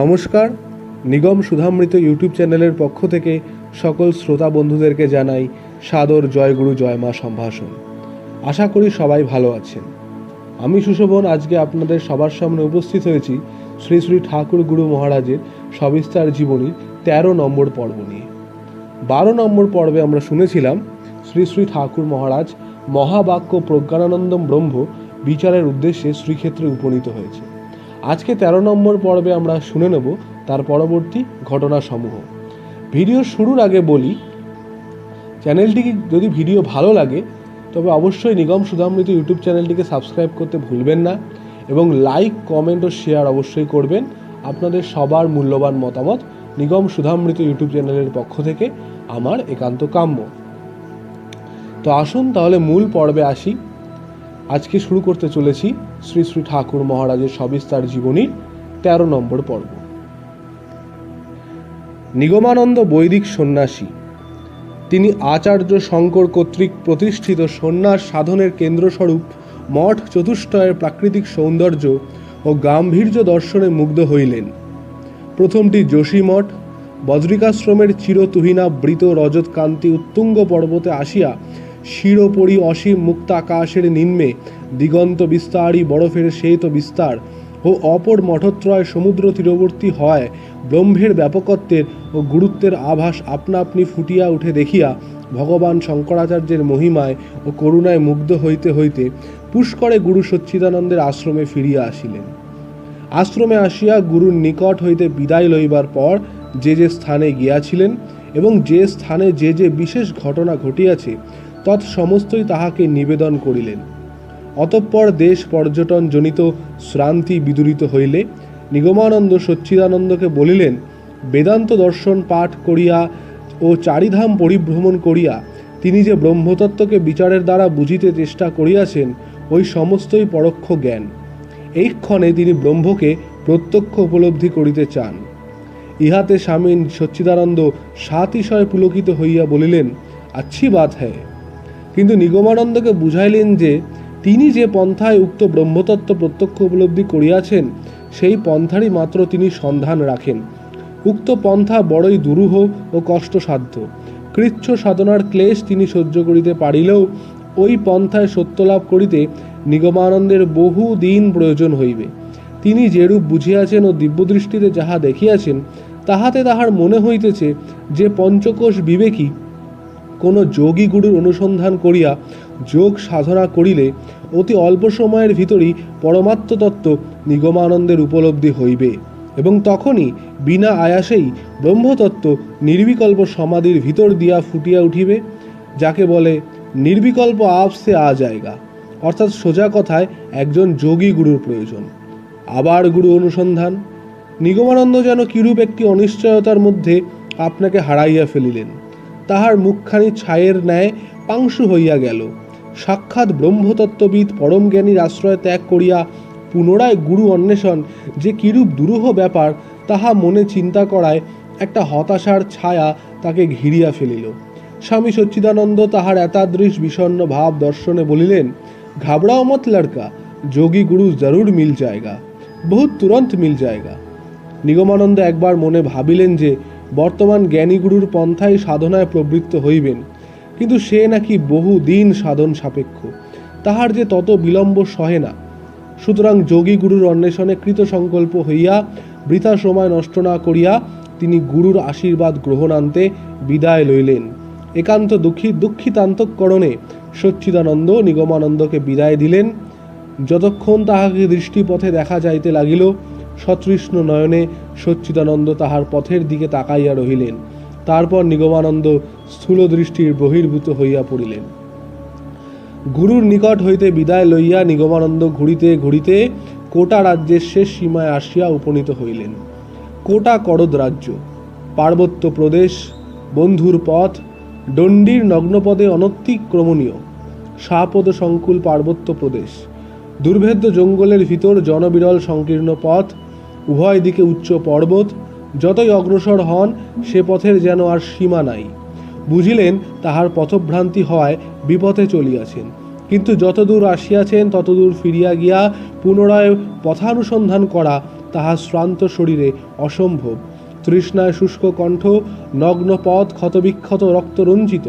নমস্কার, নিগম সুধামৃত ইউটিউব চ্যানেলের পক্ষ থেকে সকল শ্রোতা বন্ধুদেরকে জানাই সাদর জয়গুরু জয় মা সম্ভাষণ। আশা করি সবাই ভালো আছেন। আমি সুশোভন, আজকে আপনাদের সবার সামনে উপস্থিত হয়েছি শ্রী শ্রী ঠাকুর গুরু মহারাজের সবিস্তার জীবনী তেরো নম্বর পর্ব নিয়ে। বারো নম্বর পর্বে আমরা শুনেছিলাম শ্রী শ্রী ঠাকুর মহারাজ মহাবাক্য প্রজ্ঞানানন্দম ব্রহ্ম বিচারের উদ্দেশ্যে শ্রীক্ষেত্রে উপনীত হয়েছে। আজকে তেরো নম্বর পর্বে আমরা শুনে নেব তার পরবর্তী ঘটনাসমূহ। ভিডিও শুরুর আগে বলি, চ্যানেলটি যদি ভিডিও ভালো লাগে, তবে অবশ্যই নিগম সুধামৃত ইউটিউব চ্যানেলটিকে সাবস্ক্রাইব করতে ভুলবেন না এবং লাইক, কমেন্ট ও শেয়ার অবশ্যই করবেন আপনাদের সবার মূল্যবান মতামত নিগম সুধামৃত ইউটিউব চ্যানেলের পক্ষ থেকে আমার একান্ত কাম্য। তো আসুন তাহলে মূল পর্বে আসি। আজকে শুরু করতে চলেছি শ্রী শ্রী ঠাকুর মহারাজের সবিস্তার জীবনীর তেরো নম্বর পর্ব। নিগমানন্দ বৈদিক সন্ন্যাসী, তিনি আচার্য শঙ্কর কর্তৃক প্রতিষ্ঠিত সন্ন্যাস সাধনের কেন্দ্রস্বরূপ মঠ চতুষ্টয়ের প্রাকৃতিক সৌন্দর্য ও গাম্ভীর্য দর্শনে মুগ্ধ হইলেন। প্রথমটি যোশী মঠ, বদ্রিকাশ্রমের চিরতুহিনাবৃত রজত কান্তি উত্তুঙ্গ পর্বতে আসিয়া শিরোপরি অসীম মুক্ত আকাশের নিম্নে দিগন্ত বিস্তারী বরফের শ্বেত বিস্তার ও অপর মঠত্রয় সমুদ্র তীরবর্তী হয় ব্রহ্মের ব্যাপকত্বের ও গুরুত্বের আভাস আপনা আপনি ফুটিয়া উঠে দেখিয়া ভগবান শঙ্করাচার্যের মহিমায় ও করুণায় মুগ্ধ হইতে হইতে পুষ্করে গুরু সচ্চিদানন্দের আশ্রমে ফিরিয়া আসিলেন। আশ্রমে আসিয়া গুরুর নিকট হইতে বিদায় লইবার পর যে যে স্থানে গিয়াছিলেন এবং যে স্থানে যে যে বিশেষ ঘটনা ঘটিয়াছে তৎ সমস্তই তাহাকে নিবেদন করিলেন। অতঃপর দেশ পর্যটন জনিত শ্রান্তি বিদূরিত হইলে নিগমানন্দ সচ্চিদানন্দকে বলিলেন, বেদান্ত দর্শন পাঠ করিয়া ও চারিধাম পরিভ্রমণ করিয়া তিনি যে ব্রহ্মতত্ত্বকে বিচারের দ্বারা বুঝিতে চেষ্টা করিয়াছেন, ওই সমস্তই পরোক্ষ জ্ঞান। এই ক্ষণে তিনি ব্রহ্মকে প্রত্যক্ষ উপলব্ধি করিতে চান। ইহাতে স্বামী সচ্চিদানন্দ সাতিশয় পুলকিত হইয়া বলিলেন, আচ্ছি বাত হ্যায়। কিন্তু নিগমানন্দকে বুঝাইলেন যে তিনি যে পন্থায় উক্ত ব্রহ্মতত্ত্ব প্রত্যক্ষ উপলব্ধি করিয়াছেন, সেই পন্থারই মাত্র তিনি সন্ধান রাখেন। উক্ত পন্থা বড়ই দুরূহ ও কষ্টসাধ্য। কৃচ্ছ সাধনার ক্লেশ তিনি সহ্য করিতে পারিলেও ওই পন্থায় সত্যলাভ করিতে নিগমানন্দের বহু দিন প্রয়োজন হইবে। তিনি যেরূপ বুঝিয়াছেন ও দিব্যদৃষ্টিতে যাহা দেখিয়াছেন, তাহাতে তাহার মনে হইতেছে যে পঞ্চকোষ বিবেকী কোনো যোগী গুরুর অনুসন্ধান করিয়া যোগ সাধনা করিলে অতি অল্প সময়ের ভিতরই পরমাত্ম তত্ত্ব নিগমানন্দের উপলব্ধি হইবে এবং তখনই বিনা আয়াসেই ব্রহ্মতত্ত্ব নির্বিকল্প সমাধির ভিতর দিয়া ফুটিয়া উঠিবে, যাকে বলে নির্বিকল্প আপসে আ জায়গা। অর্থাৎ সোজা কথায় একজন যোগী গুরুর প্রয়োজন। আবার গুরু অনুসন্ধান, নিগমানন্দ যেন কিরূপ একটি অনিশ্চয়তার মধ্যে আপনাকে হারাইয়া ফেলিলেন। তাহার মুখখানি ছায়ের ন্যায় পাংশু হইয়া গেল। সাক্ষাৎ ব্রহ্মতত্ত্ববিদ পরম জ্ঞানীর আশ্রয় ত্যাগ করিয়া পুনরায় গুরু অন্বেষণ যে কিরূপ দুরূহ ব্যাপার, তাহা মনে চিন্তা করায় একটা হতাশার ছায়া তাকে ঘিরিয়া ফেলিল। স্বামী সচ্চিদানন্দ তাহার এতাদৃশ বিষণ্ন ভাব দর্শনে বলিলেন, ঘাবড়াও মত লড়কা, যোগী গুরু জরুর মিল জায়গা, বহুত তুরন্ত মিল জায়গা। নিগমানন্দ একবার মনে ভাবিলেন যে বর্তমান জ্ঞানীগুরুর পন্থায় সাধনায় প্রবৃত্ত হইবেন। কিন্তু সে নাকি বহু দিন সাধন সাপেক্ষ। তাহার যে তত বিলম্ব সহে না। সুতরাং যোগী গুরুর অন্বেষণে কৃত সংকল্প হইয়া, বৃথা সময় নষ্ট না করিয়া তিনি গুরুর আশীর্বাদ গ্রহণান্তে বিদায় লইলেন। একান্ত দুঃখী, দুঃখিতান্তকরণে সচ্চিদানন্দ নিগমানন্দকে বিদায় দিলেন। যতক্ষণ তাহাকে দৃষ্টিপথে দেখা যাইতে লাগিল সতৃষ্ণ নয়নে সচ্চিদানন্দ তাহার পথের দিকে তাকাইয়া রহিলেন। তারপর নিগমানন্দ স্থূল দৃষ্টির বহির্ভূত হইয়া পড়িলেন। গুরুর নিকট হইতে বিদায় লইয়া নিগমানন্দ ঘুরিতে ঘুরিতে কোটা রাজ্যের শেষ সীমায় আসিয়া উপনীত হইলেন। কোটা করদ রাজ্য, পার্বত্য প্রদেশ, বন্ধুর পথ দণ্ডির নগ্নপদে অনতিক্রমণীয় শাহপদ সংকুল পার্বত্য প্রদেশ, দুর্ভেদ্য জঙ্গলের ভিতর জনবিরল সংকীর্ণ পথ উভয় দিকে উচ্চ পর্বত, যতই অগ্রসর হন, সে পথের যেন আর সীমা নাই। বুঝিলেন, তাহার পথভ্রান্তি হওয়ায় বিপথে চলিয়াছেন। কিন্তু যতদূর আসিয়াছেন, ততদূর ফিরিয়া গিয়া পুনরায় পথানুসন্ধান করা তাহার শ্রান্ত শরীরে অসম্ভব। তৃষ্ণায় শুষ্ক কণ্ঠ, নগ্ন পথ, ক্ষতবিক্ষত রক্তরঞ্জিত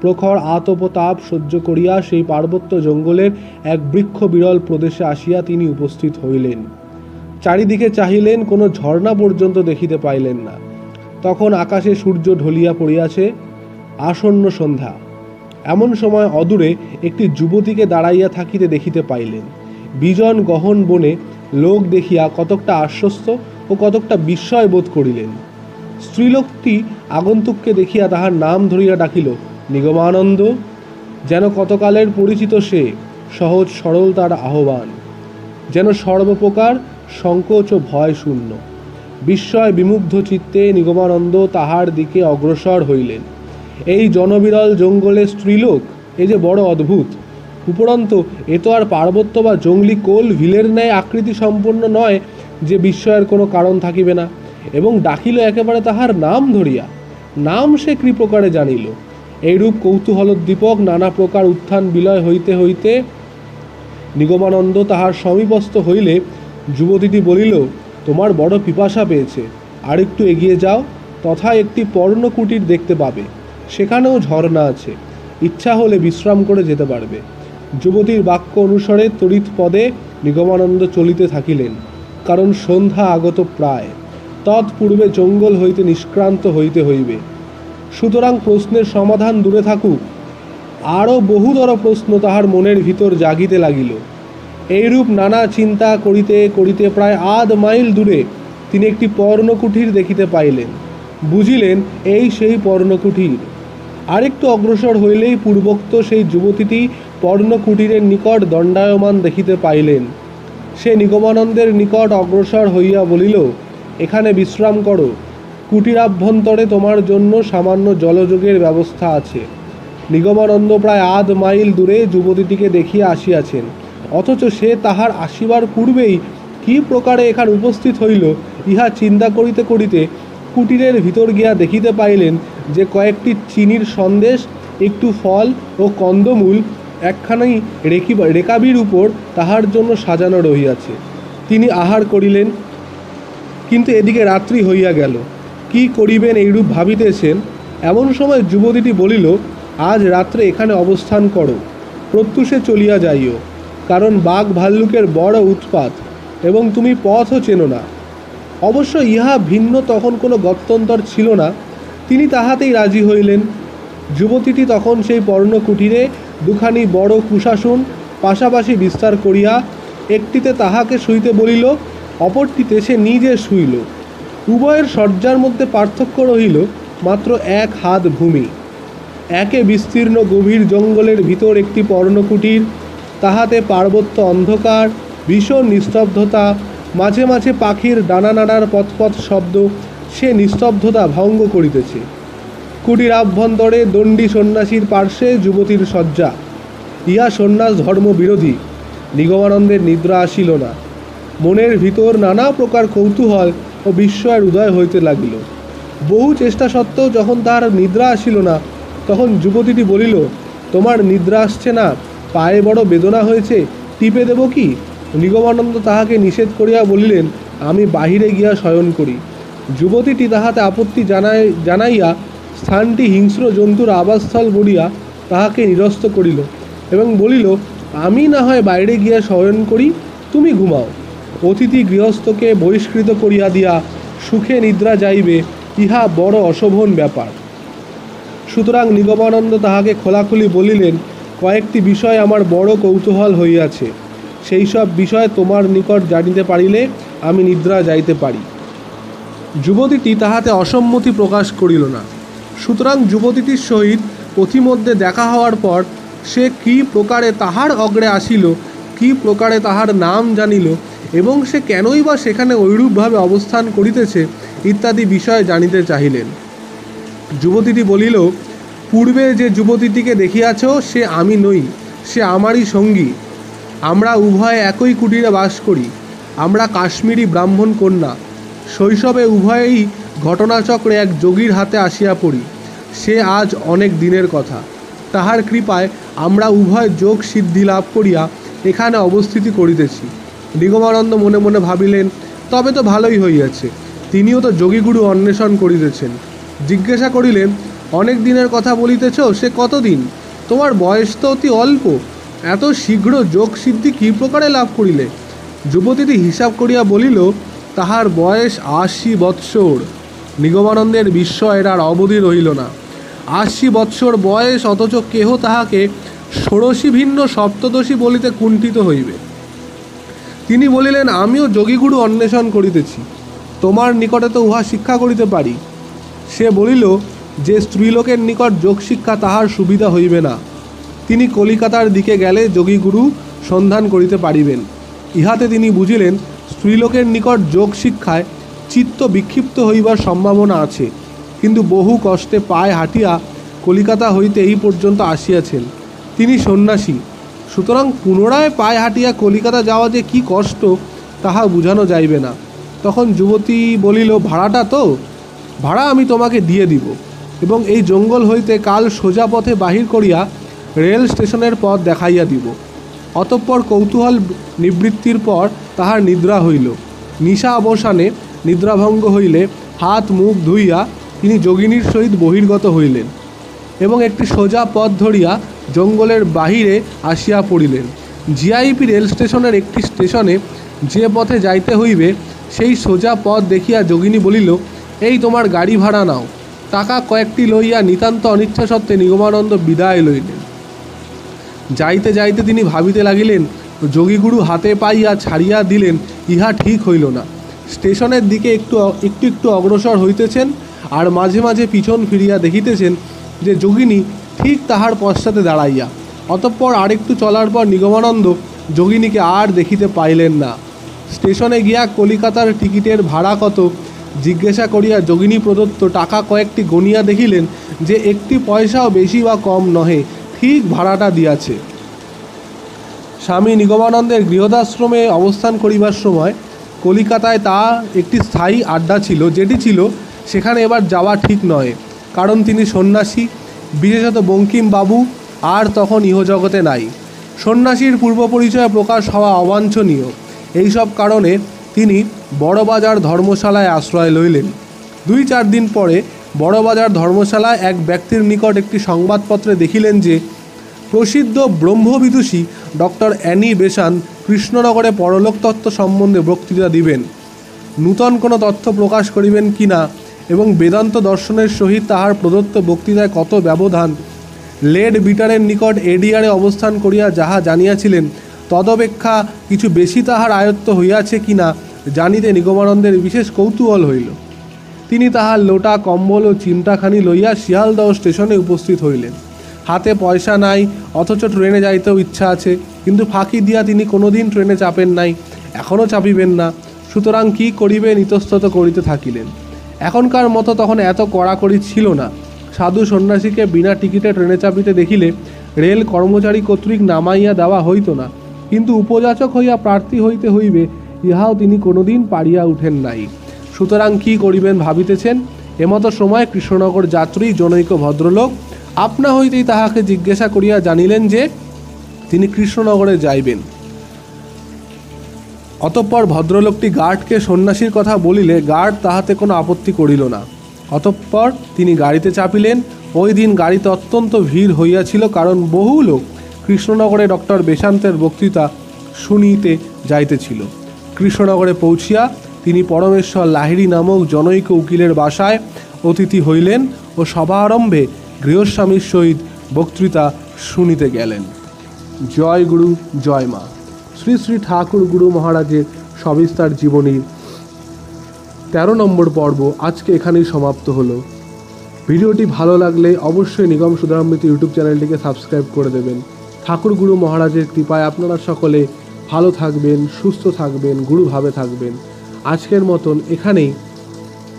প্রখর আতপতাপ সহ্য করিয়া সেই পার্বত্য জঙ্গলের এক বৃক্ষ বিরল প্রদেশে আসিয়া তিনি উপস্থিত হইলেন। চারিদিকে চাহিলেন, কোনো ঝর্ণা পর্যন্ত দেখিতে পাইলেন না। তখন আকাশে সূর্য ঢলিয়া পড়িয়াছে, আসন্ন সন্ধ্যা। এমন সময় অদূরে একটি যুবতীকে দাঁড়াইয়া থাকিতে দেখিতে পাইলেন। বিজন গহন বনে লোক দেখিয়া কতকটা আশ্বস্ত ও কতকটা বিস্ময় বোধ করিলেন। স্ত্রীলোকটি আগন্তুককে দেখিয়া তাহার নাম ধরিয়া ডাকিল, নিগমানন্দ, যেন কতকালের পরিচিত সে, সহজ সরল তার আহ্বান। যেন সর্বপ্রকার সংকোচ ও ভয় শূন্য। বিস্ময় বিমুগ্ধ চিত্তে নিগমানন্দ তাহার দিকে অগ্রসর হইলেন। এই জনবিরল জঙ্গলে স্ত্রীলোক, এ যে বড় অদ্ভুত। উপরন্ত, এ তো আর পার্বত্য বা জঙ্গলি কোল ভিলের ন্যায় আকৃতি সম্পন্ন নয় যে বিস্ময়ের কোনো কারণ থাকিবে না, এবং ডাকিল একেবারে তাহার নাম ধরিয়া। নাম সে কৃপকারে জানিল? এইরূপ কৌতূহলোদ্দীপক নানা প্রকার উত্থান বিলয় হইতে হইতে নিগমানন্দ তাহার সমীপস্থ হইলে যুবতীটি বলিল, তোমার বড় পিপাসা পেয়েছে। আর একটু এগিয়ে যাও, তথা একটি পর্ণকুটির দেখতে পাবে। সেখানেও ঝর্ণা আছে। ইচ্ছা হলে বিশ্রাম করে যেতে পারবে। যুবতীর বাক্য অনুসারে তড়িৎ পদে নিগমানন্দ চলিতে থাকিলেন, কারণ সন্ধ্যা আগত প্রায়। তৎপূর্বে জঙ্গল হইতে নিষ্ক্রান্ত হইতে হইবে। সুতরাং প্রশ্নের সমাধান দূরে থাকুক। আরও বহুতর প্রশ্ন তাহার মনের ভিতর জাগিতে লাগিল। এইরূপ নানা চিন্তা করিতে করিতে প্রায় আধ মাইল দূরে তিনি একটি পর্ণকুঠির দেখিতে পাইলেন। বুঝিলেন, এই সেই পর্ণকুঠির। আরেকটু অগ্রসর হইলেই পূর্বোক্ত সেই যুবতীটি পর্ণকুটিরের নিকট দণ্ডায়মান দেখিতে পাইলেন। সে নিগমানন্দের নিকট অগ্রসর হইয়া বলিল, এখানে বিশ্রাম করো। কুটিরাভ্যন্তরে তোমার জন্য সামান্য জলযোগের ব্যবস্থা আছে। নিগমানন্দ প্রায় আধ মাইল দূরে যুবতীটিকে দেখিয়া আসিয়াছেন। অথচ সে তাহার আসিবার পূর্বেই কি প্রকারে এখানে উপস্থিত হইল, ইহা চিন্তা করিতে করিতে কুটিরের ভিতর গিয়া দেখিতে পাইলেন যে কয়েকটি চিনির সন্দেশ, একটু ফল ও কন্দমূল একখানি রেকি রেকাবির উপর তাহার জন্য সাজানো রহিয়াছে। তিনি আহার করিলেন, কিন্তু এদিকে রাত্রি হইয়া গেল। কি করিবেন এইরূপ ভাবিতেছেন? এমন সময় যুবতীটি বলিল, আজ রাত্রে এখানে অবস্থান করো, প্রত্যুষে চলিয়া যাইও। কারণ বাঘ ভাল্লুকের বড় উৎপাত এবং তুমি পথও চেনো না। অবশ্য ইহা ভিন্ন তখন কোনো গত্যন্তর ছিল না। তিনি তাহাতেই রাজি হইলেন। যুবতীটি তখন সেই পর্ণকুটিরে দুখানি বড় কুশাসন পাশাপাশি বিস্তার করিয়া একটিতে তাহাকে শুইতে বলিল, অপরটিতে সে নিজে শুইল। উভয়ের শয্যার মধ্যে পার্থক্য রহিল মাত্র এক হাত ভূমি। একে বিস্তীর্ণ গভীর জঙ্গলের ভিতর একটি পর্ণকুটির তাহাতে পার্বত্য অন্ধকার, ভীষণ নিস্তব্ধতা, মাঝে মাঝে পাখির ডানা নাড়ার পথপথ শব্দ, সে নিস্তব্ধতা ভঙ্গ করিতেছে। কুটির আভ্যন্তরে দণ্ডী সন্ন্যাসীর পার্শ্বে যুবতীর শয্যা। ইহা সন্ন্যাস ধর্ম বিরোধী, নিগমানন্দের নিদ্রা আসিল না। মনের ভিতর নানা প্রকার কৌতূহল ও বিস্ময়ের উদয় হইতে লাগিল। বহু চেষ্টা সত্ত্বেও যখন তাহার নিদ্রা আসিল না, তখন যুবতীটি বলিল, তোমার নিদ্রা আসছে না? পায়ে বড় বেদনা হয়েছে, টিপে দেব কি? নিগমানন্দ তাহাকে নিষেধ করিয়া বলিলেন, আমি বাহিরে গিয়া শয়ন করি। যুবতীটি তাহাতে আপত্তি জানাই জানাইয়া স্থানটি হিংস্র জন্তুর আবাসস্থল বলিয়া তাহাকে নিরস্ত করিল এবং বলিল, আমি না হয় বাইরে গিয়া শয়ন করি, তুমি ঘুমাও। অতিথি গৃহস্থকে বহিষ্কৃত করিয়া দিয়া সুখে নিদ্রা যাইবে, ইহা বড় অশোভন ব্যাপার। সুতরাং নিগমানন্দ তাহাকে খোলাখুলি বলিলেন কয়েকটি বিষয় আমার বড় কৌতূহল হইয়াছে। সেই সব বিষয় তোমার নিকট জানিতে পারিলে আমি নিদ্রা যাইতে পারি। যুবতীটি তাহাতে অসম্মতি প্রকাশ করিল না। সুতরাং যুবতীটির সহিত পথিমধ্যে দেখা হওয়ার পর সে কি প্রকারে তাহার অগ্রে আসিল, কি প্রকারে তাহার নাম জানিল এবং সে কেনই বা সেখানে ঐরূপভাবে অবস্থান করিতেছে ইত্যাদি বিষয় জানিতে চাহিলেন। যুবতীটি বলিল পূর্বে যে যুবতীটিকে দেখিয়াছ, সে আমি নই, সে আমারই সঙ্গী। আমরা উভয়ে একই কুটিরে বাস করি, আমরা কাশ্মীরি ব্রাহ্মণ কন্যা। শৈশবে উভয়েই ঘটনাচক্রে এক যোগীর হাতে আসিয়া পড়ি, সে আজ অনেক দিনের কথা। তাহার কৃপায় আমরা উভয় যোগ সিদ্ধি লাভ করিয়া এখানে অবস্থিতি করিতেছি। নিগমানন্দ মনে মনে ভাবিলেন, তবে তো ভালোই হইয়াছে। তিনিও তো যোগীগুরু অন্বেষণ করিতেছেন। জিজ্ঞাসা করিলেন অনেক দিনের কথা বলিতেছ, সে কতদিন? তোমার বয়স তো অতি অল্প। এত শীঘ্র যোগ সিদ্ধি কী প্রকারে লাভ করিলে? যুবতীটি হিসাব করিয়া বলিল, তাহার বয়স আশি বৎসর। নিগমানন্দের বিস্ময়ের আর অবধি রহিল না। আশি বৎসর বয়স অথচ কেহ তাহাকে ষোড়শী ভিন্ন সপ্তদশী বলিতে কুণ্ঠিত হইবে। তিনি বলিলেন, আমিও যোগীগুরু অন্বেষণ করিতেছি। তোমার নিকটে তো উহা শিক্ষা করিতে পারি। সে বলিল যে স্ত্রীলোকের নিকট যোগ শিক্ষা তাহার সুবিধা হইবে না। তিনি কলিকাতার দিকে গেলে যোগীগুরু সন্ধান করিতে পারিবেন। ইহাতে তিনি বুঝিলেন, স্ত্রীলোকের নিকট যোগ শিক্ষায় চিত্ত বিক্ষিপ্ত হইবার সম্ভাবনা আছে। কিন্তু বহু কষ্টে পায়ে হাঁটিয়া কলিকাতা হইতে এই পর্যন্ত আসিয়াছেন। তিনি সন্ন্যাসী। সুতরাং পুনরায় পায়ে হাঁটিয়া কলিকাতা যাওয়া যে কি কষ্ট, তাহা বুঝানো যাইবে না। তখন যুবতী বলিল, ভাড়াটা তো? ভাড়া আমি তোমাকে দিয়ে দিব। এবং এই জঙ্গল হইতে কাল সোজা পথে বাহির করিয়া রেল স্টেশনের পথ দেখাইয়া দিব। অতঃপর কৌতূহল নিবৃত্তির পর তাহার নিদ্রা হইল। নিশা অবসানে নিদ্রাভঙ্গ হইলে হাত মুখ ধুইয়া তিনি যোগিনীর সহিত বহির্গত হইলেন এবং একটি সোজা পথ ধরিয়া জঙ্গলের বাহিরে আসিয়া পড়িলেন। জিআইপি রেল স্টেশনের একটি স্টেশনে যে পথে যাইতে হইবে, সেই সোজা পথ দেখিয়া যোগিনী বলিল, এই তোমার গাড়ি ভাড়া নাও। টাকা কয়েকটি লইয়া নিতান্ত অনিচ্ছা সত্ত্বে নিগমানন্দ বিদায় লইলেন। যাইতে যাইতে তিনি ভাবিতে লাগিলেন, যোগীগুরু হাতে পাইয়া ছাড়িয়া দিলেন, ইহা ঠিক হইল না। স্টেশনের দিকে একটু একটু একটু অগ্রসর হইতেছেন আর মাঝে মাঝে পিছন ফিরিয়া দেখিতেছেন যে যোগিনী ঠিক তাহার পশ্চাতে দাঁড়াইয়া। অতঃপর আরেকটু চলার পর নিগমানন্দ যোগিনীকে আর দেখিতে পাইলেন না। স্টেশনে গিয়া কলিকাতার টিকিটের ভাড়া কত জিজ্ঞাসা করিয়া যোগিনী প্রদত্ত টাকা কয়েকটি গনিয়া দেখিলেন যে একটি পয়সাও বেশি বা কম নহে, ঠিক ভাড়াটা দিয়াছে। স্বামী নিগমানন্দের গৃহদাশ্রমে অবস্থান করিবার সময় কলিকাতায় তা একটি স্থায়ী আড্ডা ছিল, যেটি ছিল সেখানে এবার যাওয়া ঠিক নয়, কারণ তিনি সন্ন্যাসী, বিশেষত বঙ্কিম বাবু আর তখন ইহজগতে নাই। সন্ন্যাসীর পূর্ব পরিচয় প্রকাশ হওয়া অবাঞ্ছনীয়। এইসব কারণে তিনি বড়বাজার ধর্মশালায় আশ্রয় লইলেন। দুই চার দিন পরে বড়বাজার ধর্মশালায় এক ব্যক্তির নিকট একটি সংবাদপত্রে দেখিলেন যে, প্রসিদ্ধ ব্রহ্মবিদুষী ডক্টর অ্যানি বেসান কৃষ্ণনগরে পরলোক তত্ত্ব সম্বন্ধে বক্তৃতা দিবেন। নূতন কোনো তথ্য প্রকাশ করিবেন কি না এবং বেদান্ত দর্শনের সহিত তাহার প্রদত্ত বক্তৃতায় কত ব্যবধান? লেড বিটারের নিকট এডিআরে অবস্থান করিয়া যাহা জানিয়াছিলেন তদপেক্ষা কিছু বেশি তাহার আয়ত্ত হইয়াছে কিনা জানিতে নিগমানন্দের বিশেষ কৌতূহল হইল। তিনি তাহার লোটা, কম্বল ও চিন্তাখানি লইয়া শিয়ালদহ স্টেশনে উপস্থিত হইলেন। হাতে পয়সা নাই, অথচ ট্রেনে যাইতেও ইচ্ছা আছে, কিন্তু ফাঁকি দিয়া তিনি কোনোদিন ট্রেনে চাপেন নাই, এখনও চাপিবেন না। সুতরাং কি করিবেন ইতস্তত করিতে থাকিলেন। এখনকার মতো তখন এত কড়াকড়ি ছিল না। সাধু সন্ন্যাসীকে বিনা টিকিটে ট্রেনে চাপিতে দেখিলে রেল কর্মচারী কর্তৃক নামাইয়া দেওয়া হইত না। কিন্তু উপযাচক হইয়া প্রার্থী হইতে হইবে, ইহাও তিনি কোনোদিন পারিয়া উঠেন নাই। সুতরাং কি করিবেন ভাবিতেছেন? এমতো সময় কৃষ্ণনগর যাত্রী, জনৈক ভদ্রলোক, আপনা হইতেই তাহাকে জিজ্ঞাসা করিয়া জানিলেন যে, তিনি কৃষ্ণনগরে যাইবেন। অতঃপর ভদ্রলোকটি গার্ডকে সন্ন্যাসীর কথা বলিলে গার্ড তাহাতে কোনো আপত্তি করিল না। অতঃপর তিনি গাড়িতে চাপিলেন। ওই দিন গাড়িতে অত্যন্ত ভিড় হইয়াছিল, কারণ বহু লোক কৃষ্ণনগরে ডক্টর বেশান্তের বক্তৃতা শুনিতে যাইতেছিল। কৃষ্ণনগরে পৌঁছিয়া তিনি পরমেশ্বর লাহিড়ী নামক জনৈক উকিলের বাসায় অতিথি হইলেন ও সভারম্ভে গৃহস্বামীর সহিত বক্তৃতা শুনিতে গেলেন। জয় গুরু, জয় মা। শ্রী শ্রী ঠাকুর গুরু মহারাজের সবিস্তার জীবনীর তেরো নম্বর পর্ব আজকে এখানেই সমাপ্ত হলো। ভিডিওটি ভালো লাগলে অবশ্যই নিগম সুধারামৃতি ইউটিউব চ্যানেলটিকে সাবস্ক্রাইব করে দেবেন। ঠাকুর গুরু মহারাজের কৃপায় আপনারা সকলে ভালো থাকবেন, সুস্থ থাকবেন, গুরুভাবে থাকবেন। আজকের মতন এখানেই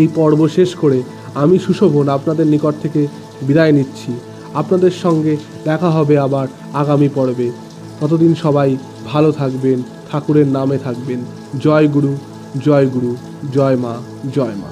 এই পর্ব শেষ করে আমি সুশোভন আপনাদের নিকট থেকে বিদায় নিচ্ছি। আপনাদের সঙ্গে দেখা হবে আবার আগামী পর্বে। ততদিন সবাই ভালো থাকবেন, ঠাকুরের নামে থাকবেন। জয় গুরু জয় গুরু, জয় মা জয় মা।